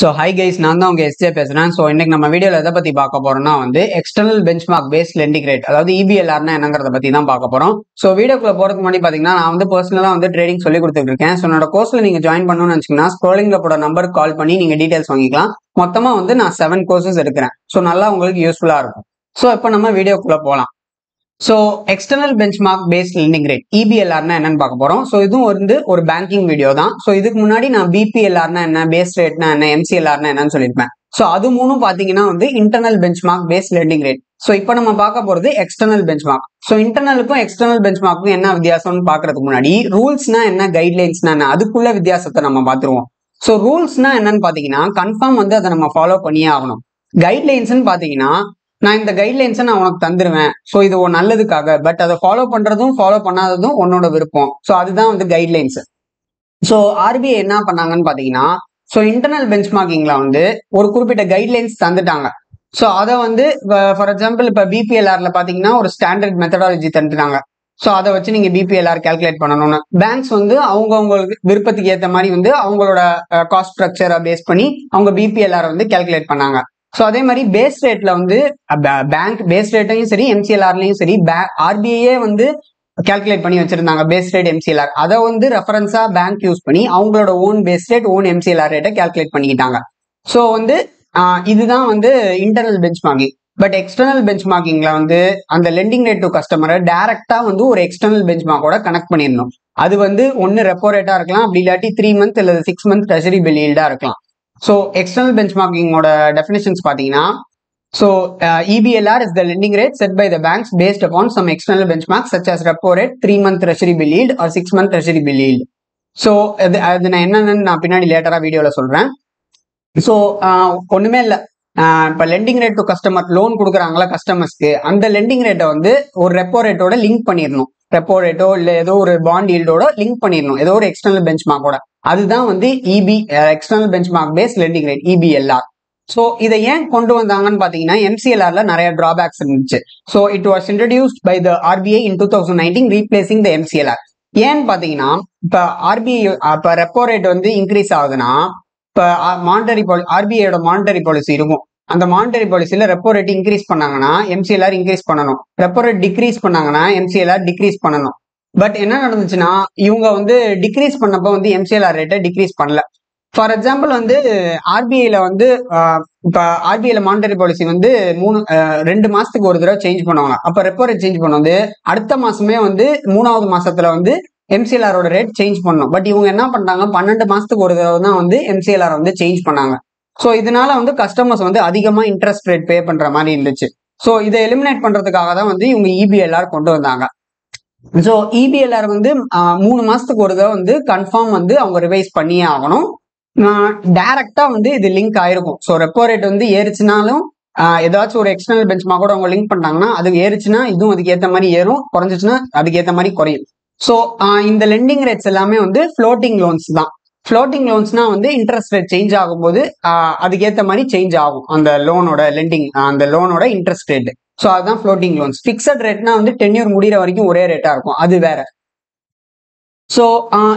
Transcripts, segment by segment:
So hi guys நான் தான் உங்கள் எஸ்ஏ பேசுகிறேன் ஸோ இன்றைக்கி நம்ம வீடியோவில் எதை பற்றி பார்க்க போகிறோம்னா வந்து external benchmark base lending rate அதாவது இபிஎல்ஆர்னா என்னங்கிறத பத்தி தான் பார்க்க போறோம். ஸோ வீடியோக்குள்ள போறதுக்கு முன்னாடி பார்த்தீங்கன்னா நான் வந்து பர்சனலாக வந்து ட்ரேடிங் சொல்லி கொடுத்துருக்கேன் ஸோ என்னோட கோர்ஸ்ல நீங்க ஜாயின் பண்ணணும்னு நினைச்சீங்கன்னா ஸ்க்ரோலிங்ல போட நம்பருக்கு கால் பண்ணி நீங்கள் டீடைல்ஸ் வாங்கிக்கலாம். மொத்தமாக வந்து நான் செவன் கோர்சஸ் எடுக்கிறேன். ஸோ நல்லா உங்களுக்கு யூஸ்ஃபுல்லா இருக்கும். ஸோ இப்போ நம்ம வீடியோக்குள்ளே போகலாம் so external benchmark base lending rate இபிஎல்ஆர்னா என்னன்னு பார்க்க போறோம். ஸோ இதுவும் வந்து ஒரு பேங்கிங் வீடியோ தான். ஸோ இதுக்கு முன்னாடி நான் பிபிஎல்ஆர்னா என்ன பேஸ் ரேட்னா என்ன எம்சிஎல்ஆர்னா என்னன்னு சொல்லியிருப்பேன். ஸோ அது மூணும் பார்த்தீங்கன்னா வந்து internal benchmark base lending rate so இப்போ நம்ம பார்க்க போறது எக்ஸ்டர்னல் பெஞ்ச் மார்க் ஸோ இன்டர்னலுக்கும் எக்ஸ்டர்னல் பெஞ்ச் மார்க்கும் என்ன வித்தியாசம்னு பார்க்கறதுக்கு முன்னாடி ரூல்ஸ்னா என்ன கைட்லைன்ஸ்னா என்ன அதுக்குள்ள வித்தியாசத்தை நம்ம பார்த்துருவோம். ஸோ ரூல்ஸ்னா என்னன்னு பார்த்தீங்கன்னா கன்ஃபார்ம் வந்து அதை நம்ம ஃபாலோ பண்ணியே ஆகணும். கைட்லைன்ஸ்னு பார்த்தீங்கன்னா நான் இந்த கைட்லைன்ஸை நான் உனக்கு தந்துருவேன். ஸோ இது உன் நல்லதுக்காக. பட் அதை ஃபாலோ பண்ணுறதும் ஃபாலோ பண்ணாததும் உன்னோட விருப்பம். ஸோ அதுதான் வந்து கைட்லைன்ஸ் ஸோ ஆர்பிஐ என்ன பண்ணாங்கன்னு பார்த்தீங்கன்னா ஸோ இன்டர்னல் பெஞ்ச்மார்க்கிங்ல வந்து ஒரு குறிப்பிட்ட கைட்லைன்ஸ் தந்துட்டாங்க. ஸோ அதை வந்து ஃபார் எக்ஸாம்பிள் இப்போ பிபிஎல்ஆரில் பார்த்தீங்கன்னா ஒரு ஸ்டாண்டர்ட் மெத்தடாலஜி தந்துட்டாங்க. ஸோ அதை வச்சு நீங்கள் பிபிஎல்ஆர் கால்குலேட் பண்ணணும்னு. பேங்க்ஸ் வந்து அவங்கவுங்களுக்கு விருப்பத்துக்கு ஏற்ற மாதிரி வந்து அவங்களோட காஸ்ட் ஸ்ட்ரக்சரை பேஸ் பண்ணி அவங்க பிபிஎல்ஆர் வந்து கால்குலேட் பண்ணாங்க. ஸோ அதே மாதிரி பேஸ் ரேட்ல வந்து பேங்க் பேஸ் ரேட்டையும் சரி எம்சிஎல்ஆர்லையும் சரி ஆர்பிஐயே வந்து கால்குலேட் பண்ணி வச்சிருந்தாங்க பேஸ் ரேட் எம்சிஎல்ஆர் அதை வந்து ரெஃபரன்ஸா பேங்க் யூஸ் பண்ணி அவங்களோட own base rate own MCLR ரேட்டை கால்குலேட் பண்ணிக்கிட்டாங்க. ஸோ வந்து இதுதான் வந்து internal benchmarking but external பெஞ்ச் மார்க்கிங்ல வந்து அந்த லெண்டிங் ரேட் டு கஸ்டமரை டைரக்டா வந்து ஒரு எக்ஸ்டர்னல் பெஞ்ச் மார்க்கோட கனெக்ட் பண்ணிடணும். அது வந்து ஒன்னு ரெப்போ ரேட்டா இருக்கலாம் அப்படி இல்லாட்டி த்ரீ மந்த் அல்லது சிக்ஸ் மந்த் ட்ரெஷரி பில் ஈல்டா இருக்கலாம். ஸோ எக்ஸ்டர்னல் பெஞ்ச் மார்க்கிங்கோட டெஃபினேஷன்ஸ் பார்த்தீங்கன்னா so EBLR is the lending rate set by the banks based upon some external benchmark such as repo rate three month treasury bill yield or six month treasury bill yield so அது அது நான் என்னென்னு நான் பின்னாடி லேட்டராக வீடியோவில் சொல்கிறேன் so ஒன்றுமே இல்லை. இப்போ lending rate to customer loan கொடுக்குறாங்களா கஸ்டமர்ஸ்க்கு அந்த லெண்டிங் ரேட்டை வந்து ஒரு ரெப்போ ரேட்டோட லிங்க் பண்ணிடணும். ரெப்போ ரேட்டோ இல்லை ஏதோ ஒரு பாண்ட் ஈல்டோட லிங்க் பண்ணிடணும். ஏதோ ஒரு எக்ஸ்டர்னல் பெஞ்ச் மார்க்கோட அதுதான் வந்து EB external benchmark base lending rate EBLR so இதை ஏன் கொண்டு வந்தாங்கன்னு பார்த்தீங்கன்னா எம்சிஎல்ஆர்ல நிறைய டிராபேக்ஸ் இருந்துச்சு. So it was introduced by the RBI in two thousand nineteen replacing the MCLR ஏன்னு பார்த்தீங்கன்னா இப்போ ஆர்பிஐ இப்போ ரெப்போ ரேட் வந்து இன்க்ரீஸ் ஆகுதுன்னா இப்போ மானிட்டரி பாலி ஆர்பிஐயோட மானிட்டரி பாலிசி இருக்கும். அந்த மானிட்டரி பாலிசியில் ரெப்போ ரேட் இன்க்ரீஸ் பண்ணாங்கன்னா எம்சிஎல்ஆர் இன்க்ரீஸ் பண்ணணும். ரெப்போ ரேட் டிக்ரீஸ் பண்ணாங்கன்னா எம்சிஎல்ஆர் டிக்ரீஸ் பண்ணணும். பட் என்ன நடந்துச்சுன்னா இவங்க வந்து டிக்ரீஸ் பண்ணப்போ வந்து எம்சிஎல்ஆர் ரேட்டை டிக்ரீஸ் பண்ணல. ஃபார் எக்ஸாம்பிள் வந்து ஆர்பிஐல வந்து இப்போ ஆர்பிஐல மானிட்டரி பாலிசி வந்து மூணு ரெண்டு மாசத்துக்கு ஒரு தடவை சேஞ்ச் பண்ணுவாங்க. அப்போ ரெப்போ ரேட் சேஞ்ச் வந்து அடுத்த மாசமே வந்து மூணாவது மாசத்துல வந்து எம்சிஎல்ஆரோட ரேட் சேஞ்ச் பண்ணும் பட் இவங்க என்ன பண்ணாங்க பன்னெண்டு மாசத்துக்கு ஒரு தடவை தான் வந்து எம்சிஎல்ஆர் வந்து சேஞ்ச் பண்ணாங்க. ஸோ இதனால வந்து கஸ்டமர்ஸ் வந்து அதிகமாக இன்ட்ரெஸ்ட் ரேட் பே பண்ற மாதிரி இருந்துச்சு. ஸோ இதை எலிமினேட் பண்றதுக்காக தான் வந்து இவங்க இபிஎல்ஆர் கொண்டு வந்தாங்க. ஸோ இபிஎல்ஆர் வந்து மூணு மாசத்துக்கு ஒரு தடவை வந்து கன்ஃபார்ம் வந்து அவங்க ரிவைஸ் பண்ணியே ஆகணும். டைரக்டாக வந்து இது லிங்க் ஆயிருக்கும். ஸோ ரெப்போ ரேட் வந்து ஏறிச்சுனாலும் ஏதாச்சும் ஒரு எக்ஸ்டர்னல் பெஞ்ச் கூட அவங்க லிங்க் பண்ணாங்கன்னா அது ஏறிச்சுன்னா இதுவும் அதுக்கு ஏற்ற மாதிரி ஏறும். குறைஞ்சிச்சுன்னா அதுக்கு ஏற்ற மாதிரி குறையும். ஸோ இந்த லெண்டிங் ரேட்ஸ் எல்லாமே வந்து ஃப்ளோட்டிங் லோன்ஸ் தான். ஃப்ளோட்டிங் லோன்ஸ்னா வந்து இன்ட்ரெஸ்ட் ரேட் சேஞ்ச் ஆகும்போது அதுக்கேற்ற மாதிரி சேஞ்ச் ஆகும். அந்த லோனோட லெண்டிங் அந்த லோனோட இன்ட்ரெஸ்ட் ரேட் ஸோ அதுதான் ஃப்ளோட்டிங் லோன்ஸ் ஃபிக்ஸட் ரேட்னா வந்து டென்யூர் முடிகிற வரைக்கும் ஒரே ரேட்டாக இருக்கும். அது வேற. ஸோ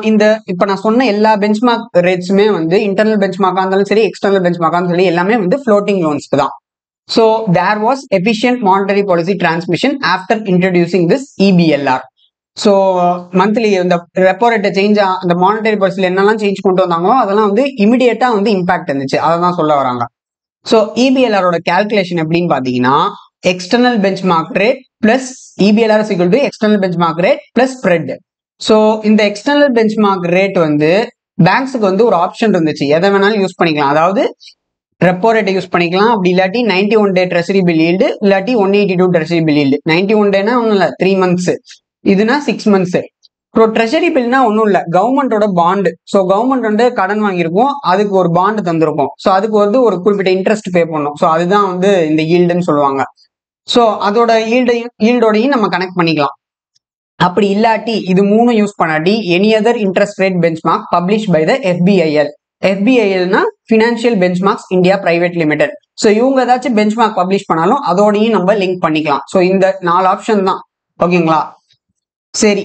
இந்த இப்போ நான் சொன்ன எல்லா பெஞ்ச்மார்க் ரேட்ஸுமே வந்து இன்டர்னல் பெஞ்ச்மார்க்காக இருந்தாலும் சரி எக்ஸ்டர்னல் பெஞ்ச்மார்க்காக சரி எல்லாமே வந்து ஃப்ளோட்டிங் லோன்ஸ்க்கு தான். So there was efficient monetary policy transmission after introducing this EBLR so monthly இந்த ரெப்போ ரேட்டை சேஞ்ச் அந்த மானிட்டரி பாலிசியில் என்னெல்லாம் சேஞ்ச் கொண்டு வந்தாங்களோ அதெல்லாம் வந்து இமிடியேட்டாக வந்து இம்பாக்ட் இருந்துச்சு. அதை தான் சொல்ல வராங்க. ஸோ இபிஎல்ஆரோட கேல்குலேஷன் எப்படின்னு பார்த்தீங்கன்னா external benchmark rate plus EBLR சிக்கல் external benchmark rate plus spread so இந்த எக்ஸ்டர்னல் பெஞ்ச் மார்க் ரேட் வந்து பேங்க்ஸுக்கு வந்து ஒரு ஆப்ஷன் இருந்துச்சு. எதை வேணாலும் யூஸ் பண்ணிக்கலாம். அதாவது ரெப்போ ரேட்டை யூஸ் பண்ணிக்கலாம். அப்படி இல்லாட்டி ninety one day treasury bill yield இல்லாட்டி one eighty two treasury bill yield ninety one டேனா ஒன்றும் இல்லை த்ரீ மந்த்ஸ் இதுனா சிக்ஸ் மந்த்ஸ் ஸோ ட்ரெஷரி பில்னா ஒன்றும் இல்லை. கவர்மெண்டோட பாண்டு ஸோ கவர்மெண்ட் வந்து கடன் வாங்கியிருக்கோம். அதுக்கு ஒரு பாண்டு தந்திருக்கும். ஸோ அதுக்கு வந்து ஒரு குறிப்பிட்ட இன்ட்ரெஸ்ட் பே பண்ணும் ஸோ அதுதான் வந்து இந்த ஈல்டுன்னு சொல்லுவாங்க. ஸோ அதோட ஈல்டையும் ஈல்டோடையும் நம்ம கனெக்ட் பண்ணிக்கலாம். அப்படி இல்லாட்டி இது மூணும் use பண்ணாட்டி any other interest rate benchmark publish by the FIL எஃபிஐஎல்னா financial benchmarks India private limited so இவங்க ஏதாச்சும் பெஞ்ச் மார்க் பப்ளிஷ் பண்ணாலும் அதோடையும் நம்ம லிங்க் பண்ணிக்கலாம். ஸோ இந்த நாலு ஆப்ஷன் தான். ஓகேங்களா? சரி.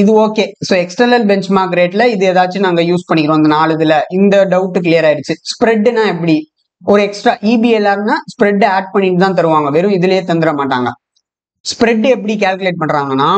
இது okay so external bench mark ரேட்ல இது ஏதாச்சும் நாங்கள் யூஸ் பண்ணிக்கிறோம் இந்த நாலு இதில். இந்த டவுட் கிளியர் ஆயிடுச்சு. ஸ்ப்ரெட்னா எப்படி? ஒரு எக்ஸ்ட்ரா இபிஎல்ஆர்னா ஸ்ப்ரெட் ஆட் பண்ணிட்டு தான் தருவாங்க. வெறும் இதுலயே தந்துட மாட்டாங்க. ஸ்ப்ரெட் எப்படி கால்குலேட் பண்றாங்கன்னா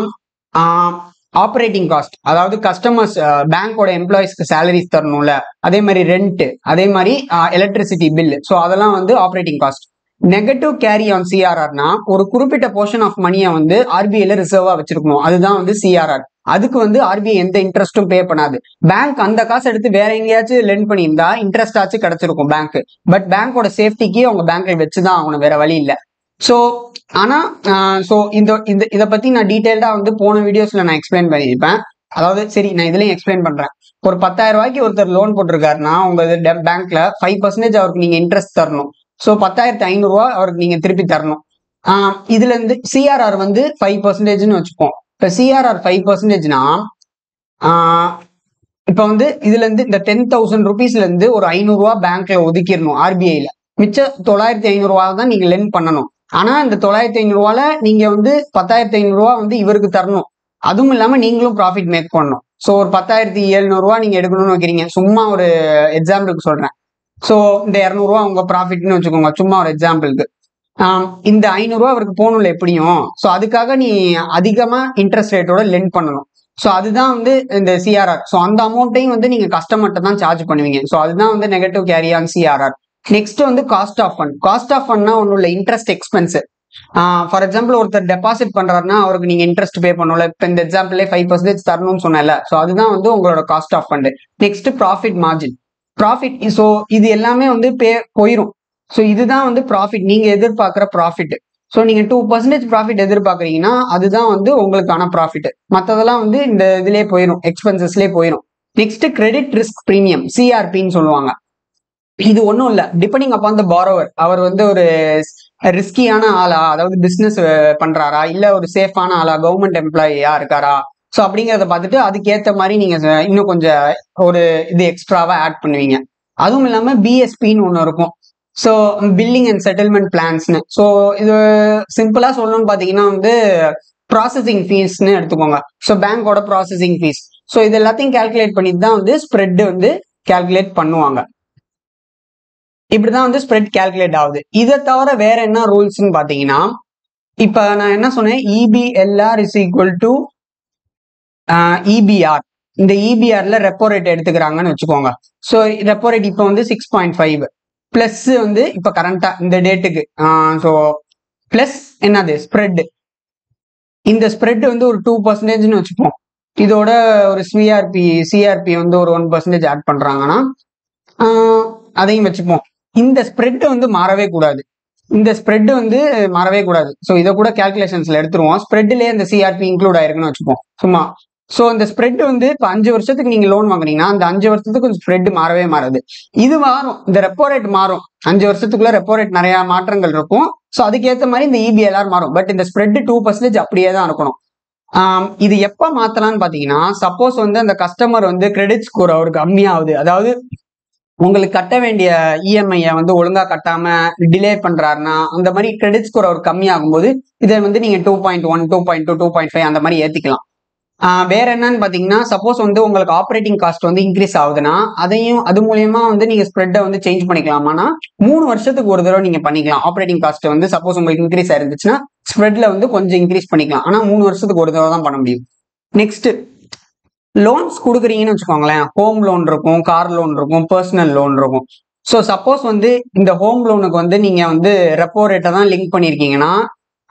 ஆப்ரேட்டிங் காஸ்ட் அதாவது கஸ்டமர்ஸ் பேங்கோட எம்ப்ளாயிஸ்க்கு சேலரிஸ் தரணும்ல. அதே மாதிரி ரெண்ட் அதே மாதிரி எலக்ட்ரிசிட்டி பில் ஸோ அதெல்லாம் வந்து operating cost negative carry on சிஆர்ஆர்னா ஒரு குறிப்பிட்ட போர்ஷன் ஆஃப் மணியை வந்து ஆர்பிஐல ரிசர்வா வச்சிருக்கணும். அதுதான் வந்து சிஆர்ஆர் அதுக்கு வந்து ஆர்பிஐ எந்த இன்ட்ரெஸ்ட்டும் பே பண்ணாது. பேங்க் அந்த காசு எடுத்து வேற எங்கேயாச்சும் லென் பண்ணியிருந்தா இன்ட்ரெஸ்ட் ஆச்சு கிடைச்சிருக்கும் பேங்க் பட் பேங்கோட சேஃப்டிக்கு அவங்க பேங்க்ல வச்சுதான் ஆகணும். வேற வழி இல்லை. ஸோ ஆனா ஸோ இந்த இந்த இதை பத்தி நான் டீட்டெயில்டா வந்து போன வீடியோஸ்ல நான் எக்ஸ்பிளைன் பண்ணியிருப்பேன். அதாவது சரி நான் இதுலயும் எக்ஸ்பிளைன் பண்றேன். ஒரு பத்தாயிரம் ரூபாய்க்கு ஒருத்தர் லோன் போட்டிருக்காருன்னா உங்க பேங்க்ல ஃபைவ் பர்சன்டேஜ் அவருக்கு நீங்க இன்ட்ரெஸ்ட் தரணும். ஸோ பத்தாயிரத்தி ஐநூறுரூவா அவருக்கு நீங்கள் திருப்பி தரணும். இதுலேருந்து இதுல இருந்து சிஆர்ஆர் வந்து ஃபைவ் பர்சன்டேஜ்னு வச்சுப்போம். இப்போ சிஆர்ஆர் ஃபைவ் பர்சன்டேஜ்னா இப்போ வந்து இதுல இருந்து இந்த டென் தௌசண்ட் ருபீஸ்ல இருந்து ஒரு ஐநூறுரூவா பேங்க்ல ஒதுக்கிடணும் ஆர்பிஐல மிச்ச தொள்ளாயிரத்தி ஐநூறுரூவா தான் நீங்க லென் பண்ணணும். ஆனா இந்த தொள்ளாயிரத்தி ஐநூறுரூவால நீங்க வந்து பத்தாயிரத்தி ஐநூறுரூவா வந்து இவருக்கு தரணும். அதுவும் இல்லாம நீங்களும் ப்ராஃபிட் மேக் பண்ணணும். ஸோ ஒரு பத்தாயிரத்தி எழுநூறுவா நீங்க எடுக்கணும்னு வைக்கிறீங்க. சும்மா ஒரு எக்ஸாம்பிளுக்கு சொல்றேன். ஸோ இந்த இரநூறுவா உங்க ப்ராஃபிட்னு வச்சுக்கோங்க சும்மா ஒரு எக்ஸாம்பிளுக்கு இந்த ஐநூறுரூவா அவருக்கு போகணும்ல எப்படியும்? ஸோ அதுக்காக நீ அதிகமா இன்ட்ரெஸ்ட் ரேட்டோட லெண்ட் பண்ணணும். ஸோ அதுதான் வந்து இந்த சிஆர்ஆர் ஸோ அந்த அமௌண்ட்டையும் வந்து நீங்க கஸ்டமர்கிட்ட தான் சார்ஜ் பண்ணுவீங்க. ஸோ அதுதான் வந்து negative carry on CRR next வந்து cost of fund cost of ஃபண்ட்னா ஒன்றும் இல்லை இன்ட்ரெஸ்ட் எக்ஸ்பென்ஸ் ஃபார் எக்ஸாம்பிள் ஒருத்தர் டெபாசிட் பண்றாருன்னா அவருக்கு நீங்க இன்ட்ரெஸ்ட் பே பண்ணல இப்போ இந்த எக்ஸாம்பிளே ஃபைவ் பர்சன்டேஜ் தரணும்னு சொன்னேன்ல. ஸோ அதுதான் வந்து உங்களோட cost of fund next profit margin profit so இது எல்லாமே வந்து பே போயிடும் ஸோ இதுதான் வந்து ப்ராஃபிட் நீங்க எதிர்பார்க்குற ப்ராஃபிட் ஸோ நீங்க டூ பர்சன்டேஜ் ப்ராஃபிட் எதிர்பார்க்குறீங்கன்னா அதுதான் வந்து உங்களுக்கான ப்ராஃபிட் மற்றதெல்லாம் வந்து இந்த இதுலேயே போயிடும் எக்ஸ்பென்சஸ்லேயே போயிடும் நெக்ஸ்ட் கிரெடிட் ரிஸ்க் ப்ரீமியம் சிஆர்பின்னு சொல்லுவாங்க. இது ஒன்றும் இல்லை. டிபெண்டிங் அப்பான் த பாரோவர் அவர் வந்து ஒரு ரிஸ்கியான ஆளா அதாவது பிஸ்னஸ் பண்றாரா? இல்ல ஒரு சேஃபான ஆளா? கவர்மெண்ட் எம்ப்ளாயியா இருக்காரா? ஸோ அப்படிங்கிறத பார்த்துட்டு அதுக்கேற்ற மாதிரி நீங்கள் இன்னும் கொஞ்சம் ஒரு இது எக்ஸ்ட்ராவாக ஆட் பண்ணுவீங்க. அதுவும் இல்லாமல் பிஎஸ்பின்னு ஒன்று இருக்கும். ஸோ பில்லிங் அண்ட் செட்டில்மெண்ட் பிளான்ஸ்னு ஸோ இது சிம்பிளாக சொல்லணும்னு பார்த்தீங்கன்னா வந்து ப்ராசஸிங் ஃபீஸ்னு எடுத்துக்கோங்க. ஸோ பேங்கோட ப்ராசஸிங் ஃபீஸ் ஸோ இது எல்லாத்தையும் கால்குலேட் பண்ணிட்டு தான் வந்து ஸ்ப்ரெட் வந்து கால்குலேட் பண்ணுவாங்க. இப்படிதான் வந்து ஸ்ப்ரெட் கால்குலேட் ஆகுது. இதை தவிர வேற என்ன ரூல்ஸ்ன்னு பார்த்தீங்கன்னா இப்போ நான் என்ன சொன்னேன்? EBLR is equal to EBR இந்த இபிஆர்ல ரெப்போ ரேட் எடுத்துக்கிறாங்கன்னு வச்சுக்கோங்க. ஸோ ரெப்போ ரேட் இப்போ வந்து சிக்ஸ் பாயிண்ட் ஃபைவ் பிளஸ் வந்து இப்போ கரண்டா இந்த டேட்டுக்கு ஸோ பிளஸ் என்னது? ஸ்ப்ரெட் இந்த ஸ்ப்ரெட் வந்து ஒரு டூ பர்சன்டேஜ்னு வச்சுப்போம். இதோட ஒரு சிஆர்பி சிஆர்பி வந்து ஒரு ஒன் பர்சன்டேஜ் ஆட் பண்றாங்கன்னா அதையும் வச்சுப்போம். இந்த ஸ்ப்ரெட் வந்து மாறவே கூடாது. இந்த ஸ்ப்ரெட் வந்து மாறவே கூடாது. ஸோ இதை கூட கேல்குலேஷன்ஸ்ல எடுத்துருவோம். ஸ்ப்ரெட்லேயே இந்த சிஆர்பி இன்க்ளூட் ஆயிருக்குன்னு வச்சுப்போம். சும்மா. ஸோ இந்த ஸ்ப்ரெட் வந்து இப்போ அஞ்சு வருஷத்துக்கு நீங்க லோன் வாங்குறீங்கன்னா அந்த அஞ்சு வருஷத்துக்கு கொஞ்சம் ஸ்ப்ரெட் மாறவே மாறாது. இது மாறும். இந்த ரெப்போ ரேட் மாறும். அஞ்சு வருஷத்துக்குள்ள ரெப்போ ரேட் நிறைய மாற்றங்கள் இருக்கும். ஸோ அதுக்கேற்ற மாதிரி இந்த இபிஎல்ஆர் மாறும். பட் இந்த ஸ்ப்ரெட் டூ பர்சன்டேஜ் அப்படியே தான் இருக்கணும். இது எப்போ மாற்றலாம்னு பார்த்தீங்கன்னா சப்போஸ் வந்து அந்த கஸ்டமர் வந்து கிரெடிட் ஸ்கோர் அவருக்கு கம்மியாகுது. அதாவது உங்களுக்கு கட்ட வேண்டிய இஎம்ஐயை வந்து ஒழுங்காக கட்டாமல் டிலே பண்ணுறாருன்னா அந்த மாதிரி கிரெடிட் ஸ்கோர் அவர் கம்மியாகும் போது இதை வந்து நீங்கள் two point one two point two two point five அந்த மாதிரி ஏற்றிக்கலாம் வேற என்னன்னு பாத்தீங்கன்னா சப்போஸ் வந்து உங்களுக்கு ஆப்ரேட்டிங் காஸ்ட் வந்து இன்க்ரீஸ் ஆகுதுன்னா அதையும் அது மூலியமா வந்து நீங்க ஸ்ப்ரெட்டை வந்து சேஞ்ச் பண்ணிக்கலாமானா மூணு வருஷத்துக்கு ஒரு தடவை நீங்க பண்ணிக்கலாம். ஆப்ரேட்டிங் காஸ்ட் வந்து சப்போஸ் உங்களுக்கு இன்க்ரீஸ் ஆயிருந்துச்சுன்னா ஸ்ப்ரெட்ல வந்து கொஞ்சம் இன்க்ரீஸ் பண்ணிக்கலாம். ஆனா மூணு வருஷத்துக்கு ஒரு தடவை தான் பண்ண முடியும். நெக்ஸ்ட் லோன்ஸ் கொடுக்குறீங்கன்னு வச்சுக்கோங்களேன். ஹோம் லோன் இருக்கும் கார் லோன் இருக்கும் பர்சனல் லோன் இருக்கும். ஸோ சப்போஸ் வந்து இந்த ஹோம் லோனுக்கு வந்து நீங்க வந்து ரெப்போ ரேட்டை தான் லிங்க் பண்ணியிருக்கீங்கன்னா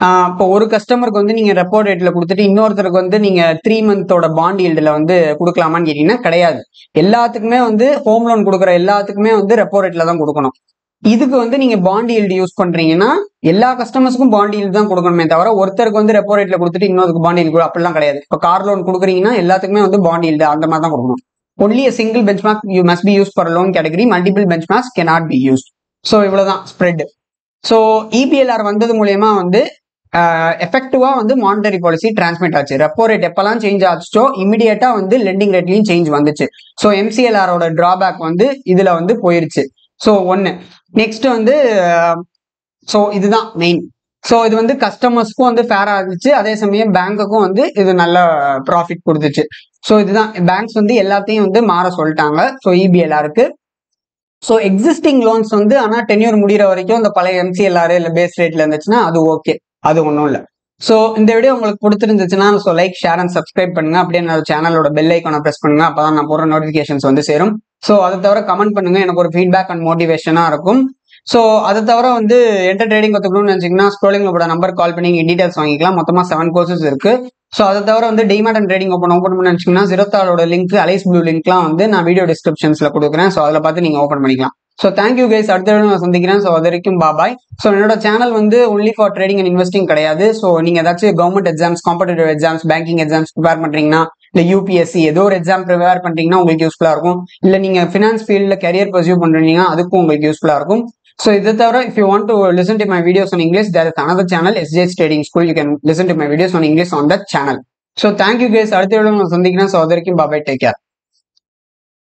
இப்போ ஒரு கஸ்டமருக்கு வந்து நீங்கள் ரெப்போ ரேட்டில் கொடுத்துட்டு இன்னொருத்தருக்கு வந்து நீங்கள் த்ரீ மந்தோட பாண்ட் ஈல்டில் வந்து கொடுக்கலாமான்னு கேட்டிங்கன்னா கிடையாது. எல்லாத்துக்குமே வந்து ஹோம் லோன் கொடுக்குற எல்லாத்துக்குமே வந்து ரெப்போ ரேட்டில் தான் கொடுக்கணும். இதுக்கு வந்து நீங்க பாண்ட் ஈல்டு யூஸ் பண்றீங்கன்னா எல்லா கஸ்டமர்ஸ்க்கும் பாண்ட் ஈல்டு தான் கொடுக்கணுமே தவிர ஒருத்தருக்கு வந்து ரெப்போ ரேட்ல கொடுத்துட்டு இன்னொருக்கு பாண்ட் ஈல்டு அப்படிலாம் கிடையாது. இப்போ கார் லோன் கொடுக்குறீங்கன்னா எல்லாத்துக்குமே வந்து பாண்ட் ஈல்டு அந்த மாதிரி தான் கொடுக்கணும். Only single benchmark you must be use for loan category multiple benchmarks can not be use so இவ்வளவுதான் ஸ்ப்ரெட் ஸோ இபிஎல்ஆர் வந்தது மூலயமா வந்து எஃபெக்டிவாக வந்து மானிட்டரி பாலிசி டிரான்ஸ்மிட் ஆச்சு. ரெப்போ ரேட் எப்பெல்லாம் சேஞ்ச் ஆச்சோ இமிடியேட்டாக வந்து லெண்டிங் ரேட்லையும் சேஞ்ச் வந்துச்சு. ஸோ எம்சிஎல்ஆரோட டிராபேக் வந்து இதில் வந்து போயிருச்சு. ஸோ ஒன்று நெக்ஸ்ட் வந்து ஸோ இதுதான் மெயின் ஸோ இது வந்து கஸ்டமர்ஸ்க்கும் வந்து ஃபேராக இருந்துச்சு. அதே சமயம் பேங்க்குக்கும் வந்து இது நல்ல ப்ராஃபிட் கொடுத்துச்சு. ஸோ இதுதான். பேங்க்ஸ் வந்து எல்லாத்தையும் வந்து மாற சொல்லிட்டாங்க. ஸோ இபிஎல்ஆருக்கு ஸோ எக்ஸிஸ்டிங் லோன்ஸ் வந்து ஆனால் டென்யூர் முடிகிற வரைக்கும் இந்த பழைய எம்சிஎல்ஆர் இல்லை பேஸ் ரேட்டில் இருந்துச்சுன்னா அது ஓகே அது ஒன்றும் இல்லை. ஸோ இந்த வீடியோ உங்களுக்கு பிடிச்சிருந்துச்சுன்னா so like share and subscribe பண்ணுங்க. அப்படியே என்னோட சேனலோட பெல் ஐக்கானை ப்ரெஸ் பண்ணுங்க. அப்பதான் நான் போடுற நோட்டிஃபிகேஷன்ஸ் வந்து சேரும். ஸோ அதை தவிர கமெண்ட் பண்ணுங்க. எனக்கு ஒரு ஃபீட்பேக் அண்ட் மோட்டிவேஷனாக இருக்கும். ஸோ அதை தவிர வந்து என்டர் ட்ரேடிங் கற்றுக்கணும்னு நினச்சிங்கன்னா ஸ்கோலிங் கூட நம்பர் கால் பண்ணி நீங்கள் டீடைல்ஸ் வாங்கிக்கலாம். மொத்தமாக செவன் கோர்சஸ் இருக்கு. ஸோ அதை தவிர வந்து demat and trading open open பண்ணி நினச்சிங்கன்னா ஜிரோத்தாலோட லிங்க் அலைஸ் ப்ளூ லிங்க்லாம் வந்து நான் வீடியோ டிஸ்கிரிப்ஷன்ஸில் கொடுக்குறேன். ஸோ அதில் பார்த்து நீங்கள் ஓப்பன் பண்ணிக்கலாம். ஸோ தேங்க்யூ கைஸ் அடுத்த நான் சந்திக்கிறேன். ஸோ அது வரைக்கும் பாபாய் ஸோ என்னோட சேனல் வந்து only for trading and investing கிடையாது. ஸோ நீங்க ஏதாச்சும் government exams competitive exams banking exams prepare பண்றீங்கன்னா இல்லை யூபிஎஸ்சி ஏதோ ஒரு எக்ஸாம் ப்ரிப்பேர் பண்றீங்கன்னா உங்களுக்கு யூஸ்ஃபுல்லா இருக்கும். இல்லை நீங்க ஃபினான்ஸ் ஃபீல்டில் கரியர் பர்சியூ பண்றீங்கன்னா அதுக்கும் உங்களுக்கு யூஸ்ஃபுல்லா இருக்கும். ஸோ இதை தவிர if you want to listen to my videos on English there is another channel SJ's trading school you can listen to my videos on English on the channel so thank you guys அடுத்த video நான் சந்திக்கிறேன். So அது வரைக்கும் பாபாய் take care